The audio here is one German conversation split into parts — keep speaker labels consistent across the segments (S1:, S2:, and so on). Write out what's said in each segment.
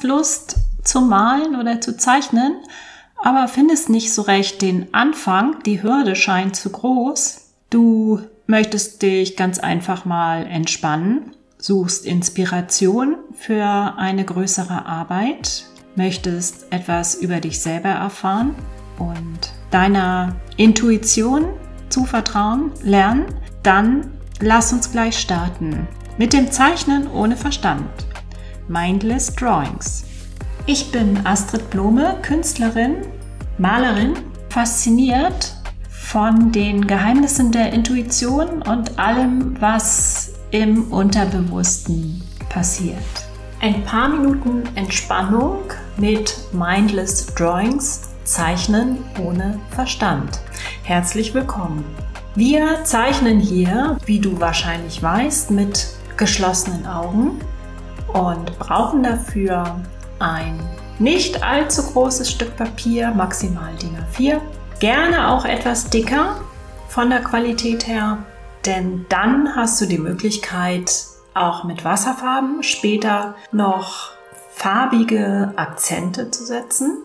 S1: hast Lust zu malen oder zu zeichnen, aber findest nicht so recht den Anfang, die Hürde scheint zu groß. Du möchtest dich ganz einfach mal entspannen, suchst Inspiration für eine größere Arbeit, möchtest etwas über dich selber erfahren und deiner Intuition zu vertrauen lernen, dann lass uns gleich starten mit dem Zeichnen ohne Verstand. Mindless Drawings. Ich bin Astrid Blome, Künstlerin, Malerin, fasziniert von den Geheimnissen der Intuition und allem, was im Unterbewussten passiert. Ein paar Minuten Entspannung mit Mindless Drawings, Zeichnen ohne Verstand. Herzlich willkommen. Wir zeichnen hier, wie du wahrscheinlich weißt, mit geschlossenen Augen und brauchen dafür ein nicht allzu großes Stück Papier, maximal DIN A4. Gerne auch etwas dicker von der Qualität her, denn dann hast du die Möglichkeit, auch mit Wasserfarben später noch farbige Akzente zu setzen.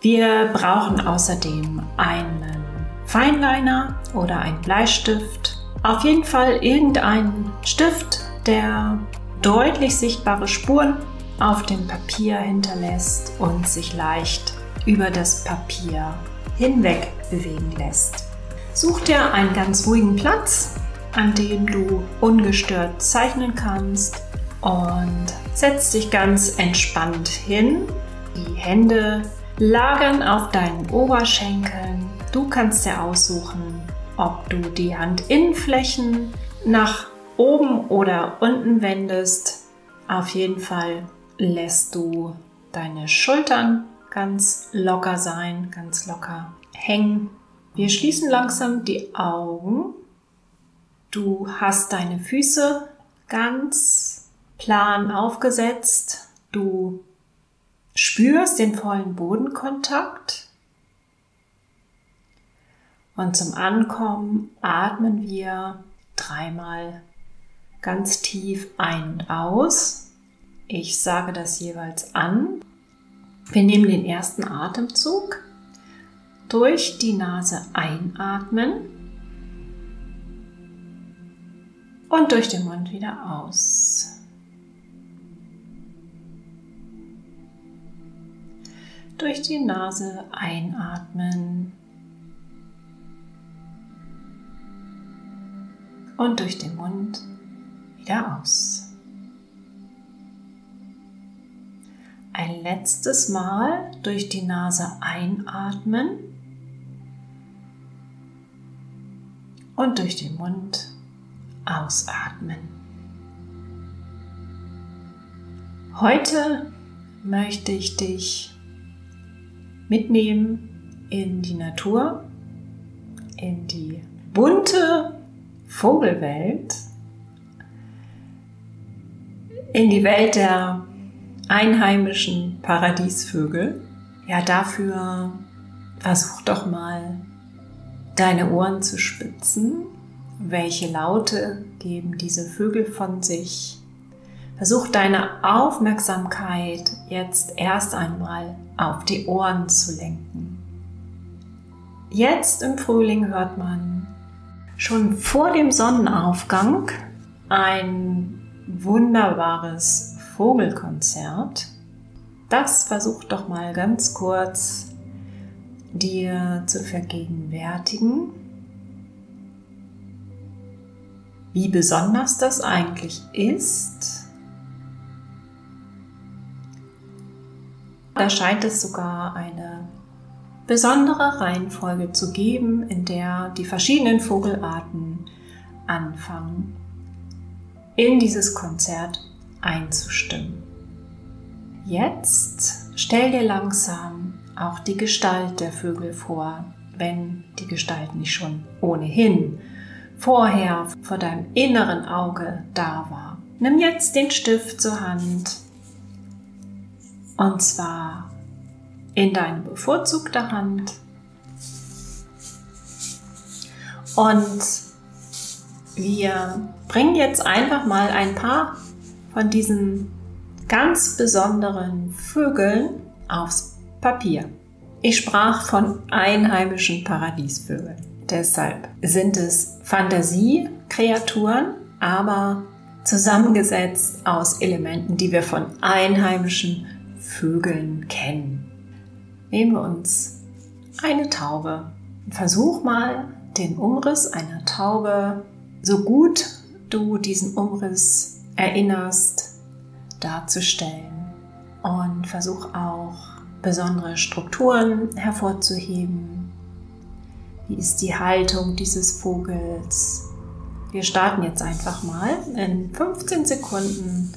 S1: Wir brauchen außerdem einen Feinliner oder einen Bleistift. Auf jeden Fall irgendeinen Stift, der deutlich sichtbare Spuren auf dem Papier hinterlässt und sich leicht über das Papier hinweg bewegen lässt. Such dir einen ganz ruhigen Platz, an dem du ungestört zeichnen kannst und setz dich ganz entspannt hin. Die Hände lagern auf deinen Oberschenkeln. Du kannst dir aussuchen, ob du die Handinnenflächen nach oben oder unten wendest. Auf jeden Fall lässt du deine Schultern ganz locker sein, ganz locker hängen. Wir schließen langsam die Augen Du hast deine Füße ganz plan aufgesetzt. Du spürst den vollen Bodenkontakt. Und zum Ankommen atmen wir dreimal ganz tief ein und aus. Ich sage das jeweils an. Wir nehmen den ersten Atemzug durch die Nase einatmen und durch den Mund wieder aus. Durch die Nase einatmen und durch den Mund wieder aus. Ein letztes Mal durch die Nase einatmen und durch den Mund ausatmen. Heute möchte ich dich mitnehmen in die Natur, in die bunte Vogelwelt, in die Welt der einheimischen Paradiesvögel. Ja, dafür versuch doch mal deine Ohren zu spitzen welche Laute geben diese Vögel von sich? Versuch deine Aufmerksamkeit jetzt erst einmal auf die Ohren zu lenken. Jetzt im Frühling hört man schon vor dem Sonnenaufgang ein wunderbares Vogelkonzert. Das versuch doch mal ganz kurz dir zu vergegenwärtigen. wie besonders das eigentlich ist. Da scheint es sogar eine besondere Reihenfolge zu geben, in der die verschiedenen Vogelarten anfangen, in dieses Konzert einzustimmen. Jetzt stell dir langsam auch die Gestalt der Vögel vor, wenn die Gestalt nicht schon ohnehin vorher vor deinem inneren Auge da war. Nimm jetzt den Stift zur Hand und zwar in deine bevorzugte Hand und wir bringen jetzt einfach mal ein paar von diesen ganz besonderen Vögeln aufs Papier. Ich sprach von einheimischen Paradiesvögeln. Deshalb sind es Fantasiekreaturen, aber zusammengesetzt aus Elementen, die wir von einheimischen Vögeln kennen. Nehmen wir uns eine Taube. Versuch mal den Umriss einer Taube, so gut du diesen Umriss erinnerst, darzustellen. Und versuch auch besondere Strukturen hervorzuheben. Wie ist die Haltung dieses Vogels? Wir starten jetzt einfach mal. In 15 Sekunden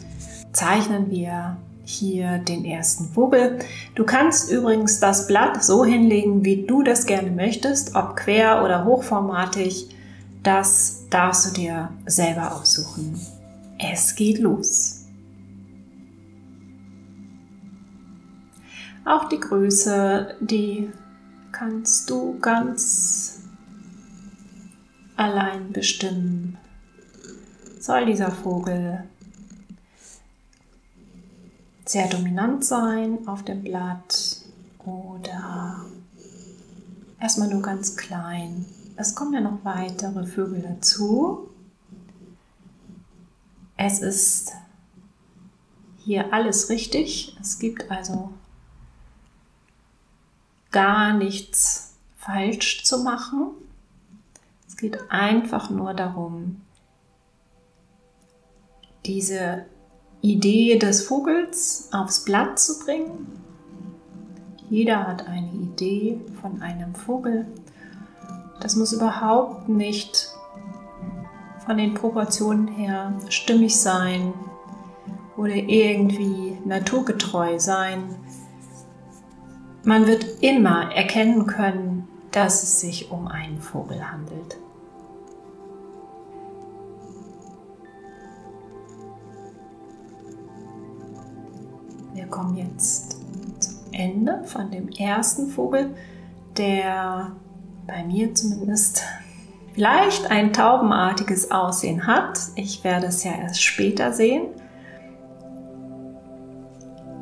S1: zeichnen wir hier den ersten Vogel. Du kannst übrigens das Blatt so hinlegen, wie du das gerne möchtest, ob quer oder hochformatig. Das darfst du dir selber aussuchen. Es geht los. Auch die Größe, die kannst du ganz allein bestimmen. Soll dieser Vogel sehr dominant sein auf dem Blatt oder erstmal nur ganz klein. Es kommen ja noch weitere Vögel dazu. Es ist hier alles richtig. Es gibt also gar nichts falsch zu machen geht einfach nur darum, diese Idee des Vogels aufs Blatt zu bringen. Jeder hat eine Idee von einem Vogel. Das muss überhaupt nicht von den Proportionen her stimmig sein oder irgendwie naturgetreu sein. Man wird immer erkennen können, dass es sich um einen Vogel handelt. Wir kommen jetzt zum Ende von dem ersten Vogel, der bei mir zumindest vielleicht ein taubenartiges Aussehen hat. Ich werde es ja erst später sehen.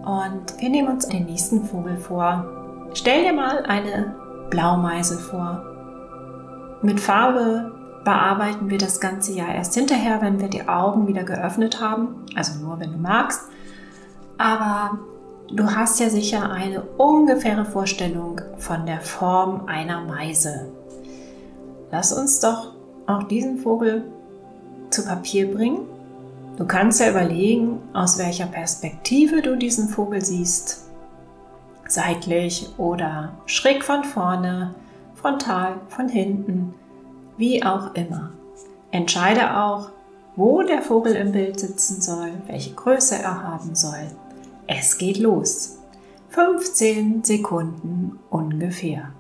S1: Und wir nehmen uns den nächsten Vogel vor. Stell dir mal eine Blaumeise vor. Mit Farbe bearbeiten wir das ganze Jahr erst hinterher, wenn wir die Augen wieder geöffnet haben. Also nur, wenn du magst. Aber du hast ja sicher eine ungefähre Vorstellung von der Form einer Meise. Lass uns doch auch diesen Vogel zu Papier bringen. Du kannst ja überlegen, aus welcher Perspektive du diesen Vogel siehst. Seitlich oder schräg von vorne, frontal, von hinten, wie auch immer. Entscheide auch, wo der Vogel im Bild sitzen soll, welche Größe er haben soll. Es geht los. 15 Sekunden ungefähr.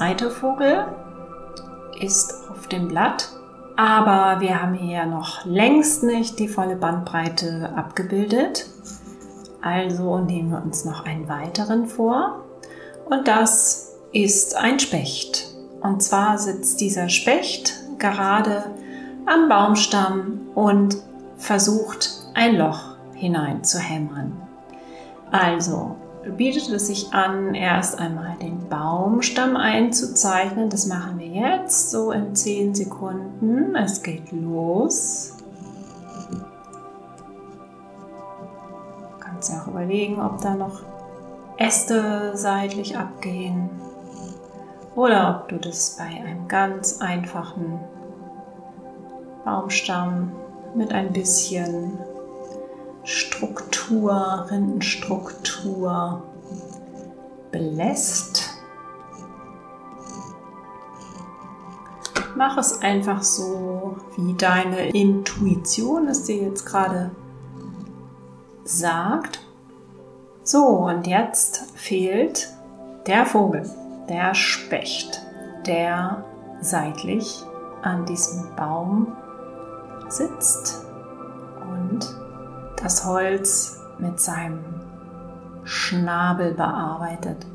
S1: Zweite Vogel ist auf dem Blatt, aber wir haben hier noch längst nicht die volle Bandbreite abgebildet. Also nehmen wir uns noch einen weiteren vor und das ist ein Specht. Und zwar sitzt dieser Specht gerade am Baumstamm und versucht ein Loch hinein zu hämmern. Also bietet es sich an, erst einmal den Baumstamm einzuzeichnen. Das machen wir jetzt so in 10 Sekunden. Es geht los. Du kannst ja auch überlegen, ob da noch Äste seitlich abgehen oder ob du das bei einem ganz einfachen Baumstamm mit ein bisschen Struktur, Rindenstruktur belässt. Mach es einfach so, wie deine Intuition es dir jetzt gerade sagt. So, und jetzt fehlt der Vogel, der Specht, der seitlich an diesem Baum sitzt und das Holz mit seinem Schnabel bearbeitet.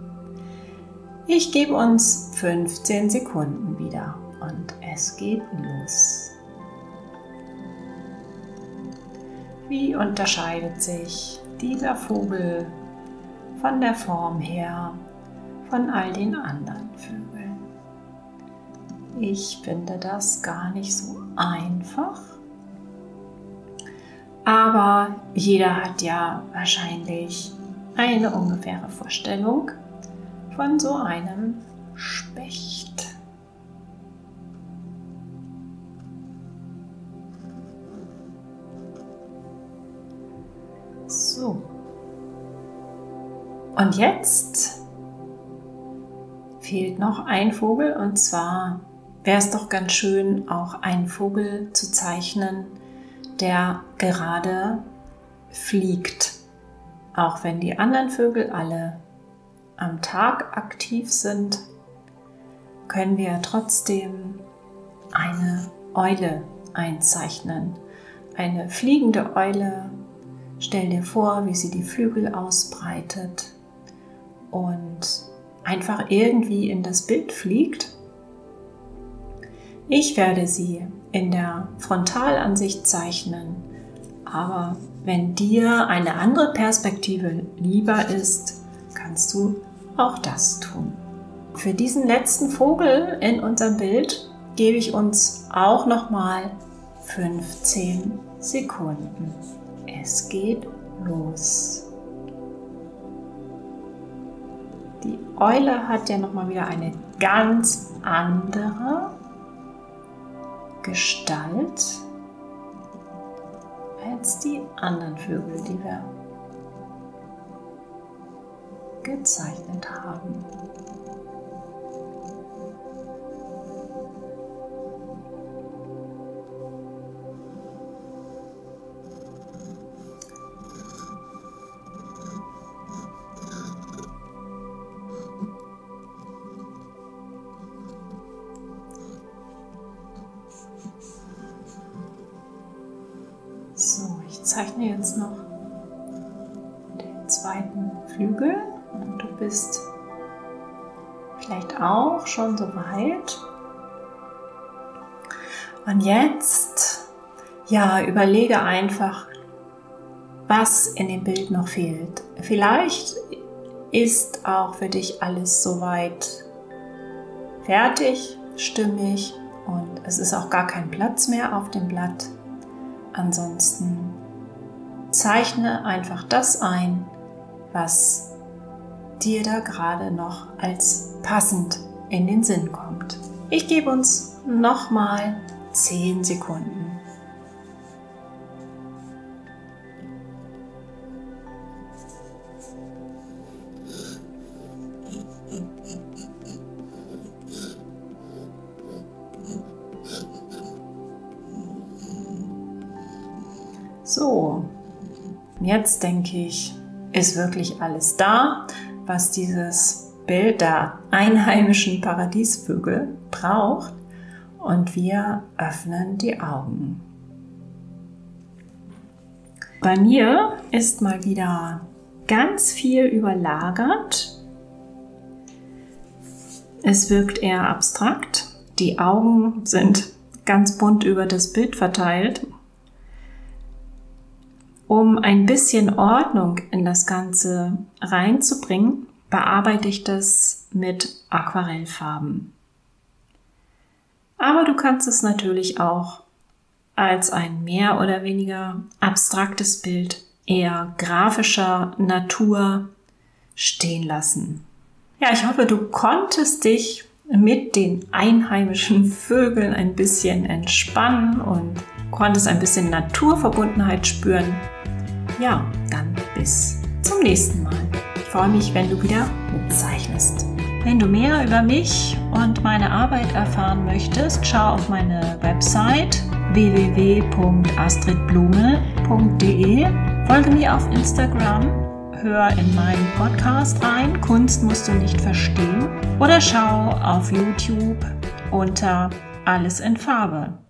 S1: Ich gebe uns 15 Sekunden wieder und es geht los. Wie unterscheidet sich dieser Vogel von der Form her von all den anderen Vögeln? Ich finde das gar nicht so einfach. Aber jeder hat ja wahrscheinlich eine ungefähre Vorstellung von so einem Specht. So. Und jetzt fehlt noch ein Vogel und zwar wäre es doch ganz schön, auch einen Vogel zu zeichnen, der gerade fliegt. Auch wenn die anderen Vögel alle am Tag aktiv sind, können wir trotzdem eine Eule einzeichnen. Eine fliegende Eule. Stell dir vor, wie sie die Flügel ausbreitet und einfach irgendwie in das Bild fliegt. Ich werde sie in der Frontalansicht zeichnen, aber wenn dir eine andere Perspektive lieber ist, kannst du auch das tun. Für diesen letzten Vogel in unserem Bild gebe ich uns auch noch mal 15 Sekunden. Es geht los. Die Eule hat ja noch mal wieder eine ganz andere Gestalt als die anderen Vögel, die wir gezeichnet haben. Zeichne jetzt noch den zweiten Flügel und du bist vielleicht auch schon so weit. Und jetzt, ja, überlege einfach, was in dem Bild noch fehlt. Vielleicht ist auch für dich alles soweit fertig, stimmig und es ist auch gar kein Platz mehr auf dem Blatt. Ansonsten zeichne einfach das ein, was dir da gerade noch als passend in den Sinn kommt. Ich gebe uns nochmal 10 Sekunden. Jetzt denke ich, ist wirklich alles da was dieses Bild der einheimischen Paradiesvögel braucht und wir öffnen die Augen. Bei mir ist mal wieder ganz viel überlagert. Es wirkt eher abstrakt. Die Augen sind ganz bunt über das Bild verteilt. Um ein bisschen Ordnung in das Ganze reinzubringen, bearbeite ich das mit Aquarellfarben. Aber du kannst es natürlich auch als ein mehr oder weniger abstraktes Bild eher grafischer Natur stehen lassen. Ja, ich hoffe, du konntest dich mit den einheimischen Vögeln ein bisschen entspannen und konntest ein bisschen Naturverbundenheit spüren. Ja, dann bis zum nächsten Mal. Ich freue mich, wenn du wieder mitzeichnest. Wenn du mehr über mich und meine Arbeit erfahren möchtest, schau auf meine Website www.astridblume.de. Folge mir auf Instagram, hör in meinen Podcast rein, Kunst musst du nicht verstehen, oder schau auf YouTube unter Alles in Farbe.